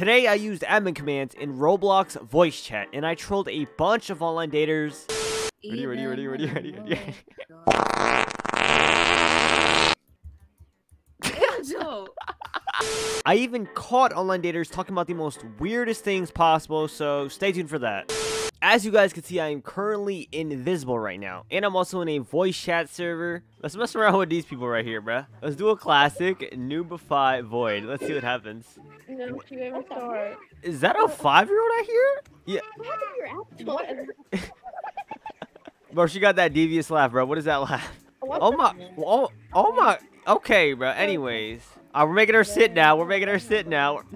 Today I used admin commands in Roblox voice chat and I trolled a bunch of online daters. Ready, ready, ready, ready, ready, ready. Angel. I even caught online daters talking about the most weirdest things possible, so stay tuned for that. As you guys can see, I am currently invisible right now, and I'm also in a voice chat server. Let's mess around with these people right here, bruh. Let's do a classic Noobify Void. Let's see what happens. No, you ever start. Is that a five-year-old I hear? Yeah, What happened to your app? Bro, she got that devious laugh, bro. What is that laugh? Oh my, oh, oh my. Okay, bro. Anyways, uh, we're making her sit now. We're making her sit now.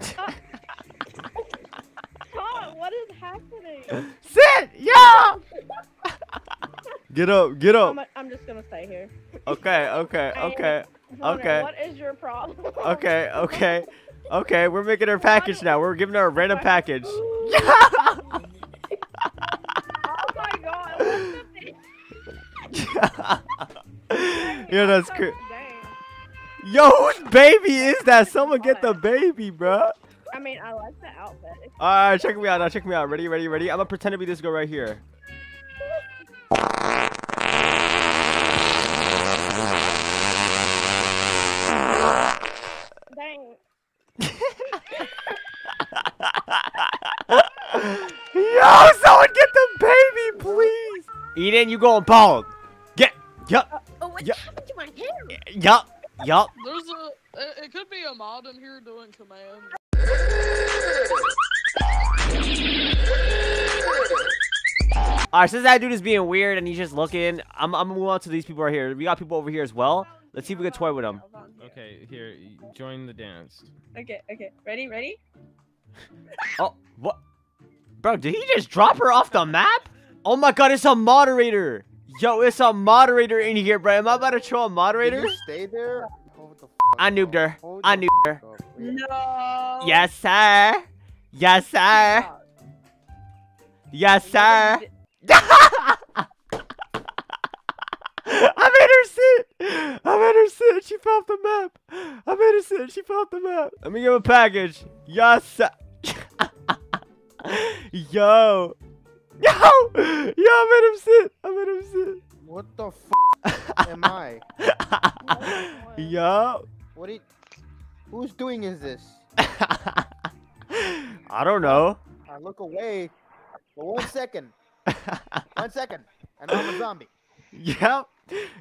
God, what is happening? sit, yeah. Get up, get up. I'm, I'm just gonna stay here. Okay, okay, okay, Okay. What is your problem? okay, okay, okay. We're making her package now. We're giving her a random package. oh my God. Yeah, that's. Dang. Yo, whose baby is that? Someone get the baby, bro. I mean, I like the outfit. All right, check me out now. Check me out. Ready, ready, ready. I'm gonna pretend to be this girl right here. Dang. Yo, someone get the baby, please. Eden, you going bald? Get, yup, uh, Oh, what Yeah. happened to my hair? yup, yup. There's a. It, it could be a mod in here doing commands. All right, since that dude is being weird and he's just looking, I'm, I'm gonna move on to these people right here. We got people over here as well. Let's see if we can toy with them. Okay, here, join the dance. Okay, okay. Ready, ready? Oh, what? Bro, did he just drop her off the map? Oh my god, it's a moderator. Yo, it's a moderator in here, bro. Am I about to show a Did moderator? you stay there? Hold the f I up, noobed her. Hold I the noobed her. f up. We- No. Yes, sir. Yes, sir. Yes, sir. I made her sit. I made her sit. She fell off the map. I made her sit. She fell off the map. Let me give a package. Yes. Yo. Yo. Yo, I made him sit. I made him sit. What the f am I? Yo. What are you, Who's doing is this? I don't know. I look away for one second. One second. And I'm a zombie. Yup.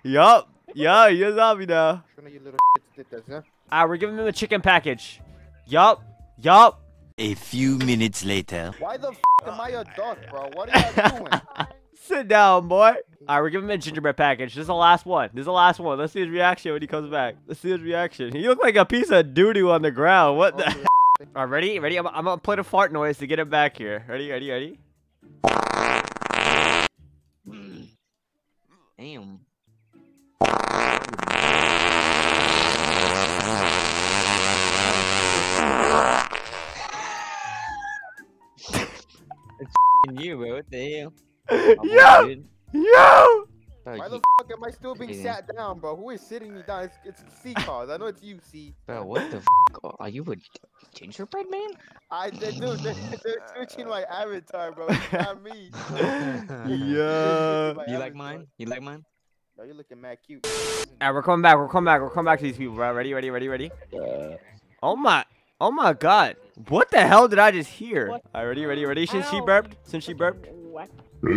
Yup. Yeah, you're a zombie now. One of you little shits did this, huh? Ah, we're giving him a chicken package. Yup. Yup. A few minutes later. Why the f am I a duck, bro? What are you doing? Sit down, boy. All right, we're giving him a gingerbread package. This is the last one. This is the last one. Let's see his reaction when he comes back. Let's see his reaction. He looked like a piece of doo-doo on the ground. What the? Okay. All right, ready? Ready? I'm, I'm gonna play the fart noise to get him back here. Ready? Ready? Ready? Damn. it's you, bro. What the hell? I'm Yo! all good. Yo! Bro, Why the you- f am I still being Okay. sat down, bro? Who is sitting me down? It's, it's C cause. I know it's you, C. bro, what the f? Are you a gingerbread man? I they, dude, they, they're switching my avatar, bro. It's not me. Yeah. My You like mine? You like mine? Yo, you're looking mad cute. All right, we're coming back. We're coming back. We're coming back to these people, bro. Ready? Ready? Ready? Ready? Oh my. Oh my God. What the hell did I just hear? What? All right, ready? Ready? Ready? Since she burped. Since she burped. What?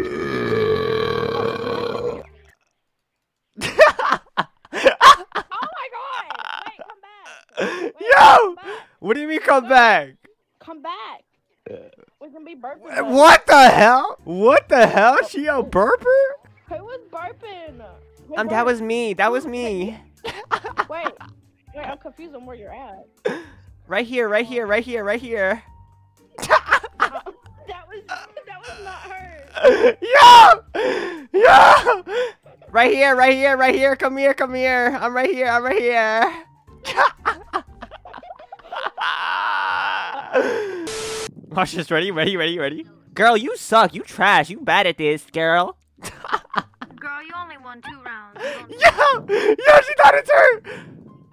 Oh my God! Wait, come back. Wait, Yo! come back. What do you mean come back? Come back. We can be burping. What the hell? What the hell? She a burper? Who was burping? Who Um, that was me. That was me. Wait, wait, I'm confused on where you're at. Right here, right here, right here, right here. that was that was not her. Yo! Yo! Right here, right here, right here. Come here, come here. I'm right here, I'm right here. Watch this. Ready, ready, ready, ready. Girl, you suck. You trash. You bad at this, girl. girl, you only won two rounds. Yo! Yo, she thought it's her!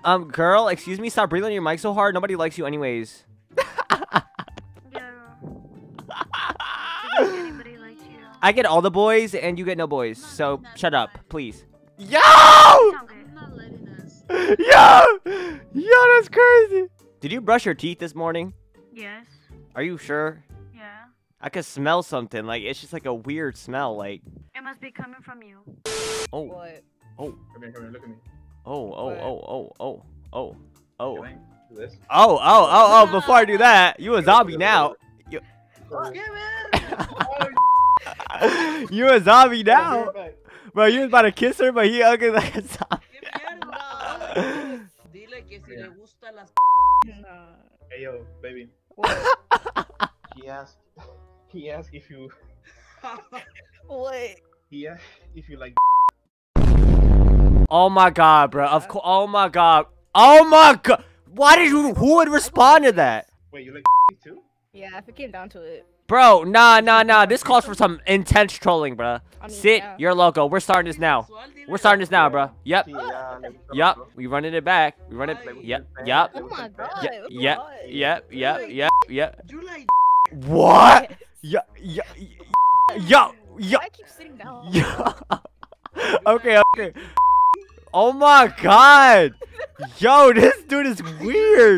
Um, girl, excuse me, stop breathing on your mic so hard. Nobody likes you anyways. I get all the boys and you get no boys. So shut up, please. Yo! Yo! Yo, that's crazy. Did you brush your teeth this morning? Yes. Are you sure? Yeah. I could smell something. Like it's just like a weird smell. Like It must be coming from you. oh What? oh Come here, come here, look at me. oh oh oh oh oh oh oh Can this? oh oh oh oh. Before I do that, you a zombie now. You you a zombie now, bro. You was about to kiss her, but he ugly like a zombie. Dile que si le gustan las Hey yo, baby. What? He asked. He asked if you. what? He asked if you like. Oh my god, bro. Of course. Oh my god. Oh my god. Why did you? Who would respond to that? Wait, you like too? Yeah, if it came down to it. Bro, nah, nah, nah. This calls for some intense trolling, bro. I mean, Sit yeah. your logo. We're starting this now. We're starting this now, bro. Yep. Yep. We running it back. We run it. Yep. Yep. Oh my god. Yep. what Yep. the Yep. Yep. Yep. Yep. You like What? Yeah. Yeah. Yo. Yo. I keep sitting down. Yo. okay. Okay. Oh my god. Yo, this dude is weird.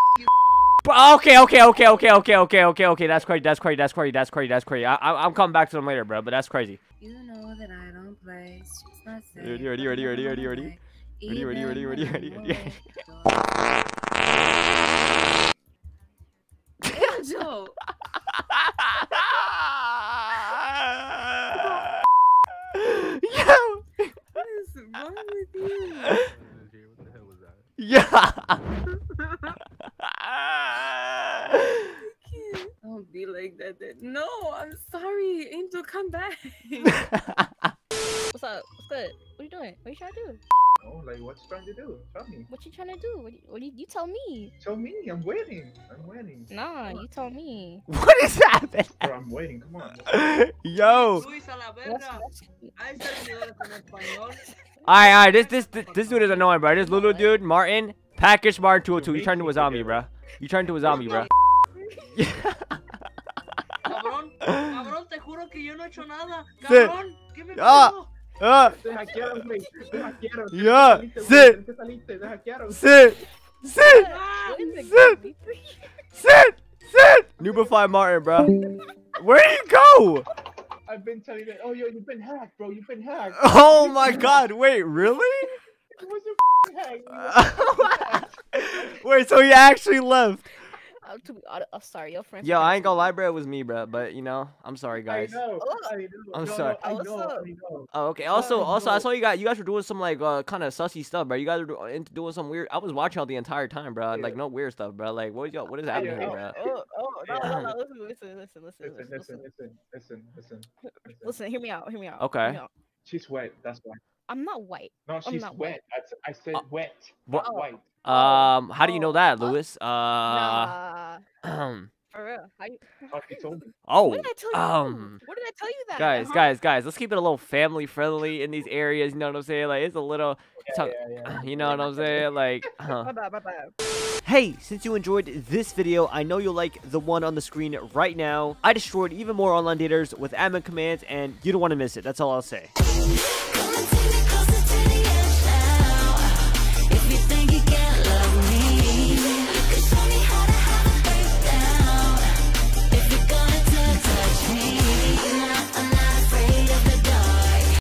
Okay, okay, okay, okay, okay, okay, okay, okay. That's crazy. That's crazy. That's crazy. That's crazy. That's crazy. I, I, I'm coming back to them later, bro. But that's crazy. You know that I don't play. It's just not safe. Ready, ready, ready, ready, ready, ready. Ready, ready, ready, ready, ready, ready. Joe. Yo. What is wrong with you? Yeah. Don't be like that. that- No, I'm sorry. Angel, come back. What's up? What's good? What are you doing? What are you trying to do? Oh, like what's you trying to do? Tell me. What you trying to do? What you, what you, you tell me? Tell me. I'm waiting. I'm waiting. Nah, you tell me. what is happening? Bro, I'm waiting. Come on. Yo. Luis a la What's- verga. what's- Hay servidores en español. Alright, alright. This, this, this, this dude is annoying, bro. This little dude, Martin, package Martin 202. You turned into a zombie, bro. You turned into a zombie, bro. Cabrón, cabrón, te juro que yo no he hecho nada. Cabrón, ¿qué me Ah. pasó? Ah, Te hackearon, güey. Te hackearon. Te Ya, saliste, sí. güey. Te saliste. Te hackearon. sit, sit, Ah, What is it? Sit. Be free. sit, sit. Noobify Martin, bro. Where did he go? I've been telling you. That. Oh, yo, you've been hacked, bro. You've been hacked. Oh my god, wait, really? It was a hack. Wait, so he actually left. Uh, to be honest, I'm sorry, your friend. Yo, I ain't gonna lie, bro. It was me, bro. But you know, I'm sorry, I guys. know. Oh. I know. I'm No, sorry. No, I What's know. I know. Oh, okay. Also, I also, I saw you guys. You guys were doing some like uh, kind of sussy stuff, bro. You guys were do- doing some weird. I was watching all the entire time, bro. Like no weird stuff, bro. Like what y'all? What is happening here, Oh, bro? oh, oh, no, no, no, listen, listen, listen, listen, Listen, listen, listen, listen. listen, listen, listen. Listen, hear me out, hear me out. Okay. hear me out. She's wet. That's why. I'm not white. No, she's not wet. I, s- I said Uh, wet. what- Not white. Um, how do you know oh, that, uh, Lewis? Uh, Nah, um, for real. How you, Oh, she told me. oh, what did I tell you? um, what did I tell you that? guys, huh? guys, guys. Let's keep it a little family friendly in these areas. You know what I'm saying? Like it's a little, Yeah, so- yeah, yeah. you know what I'm saying? Like, uh, My bad, my. Hey, since you enjoyed this video, I know you'll like the one on the screen right now. I destroyed even more online daters with admin commands, and you don't want to miss it. That's all I'll say.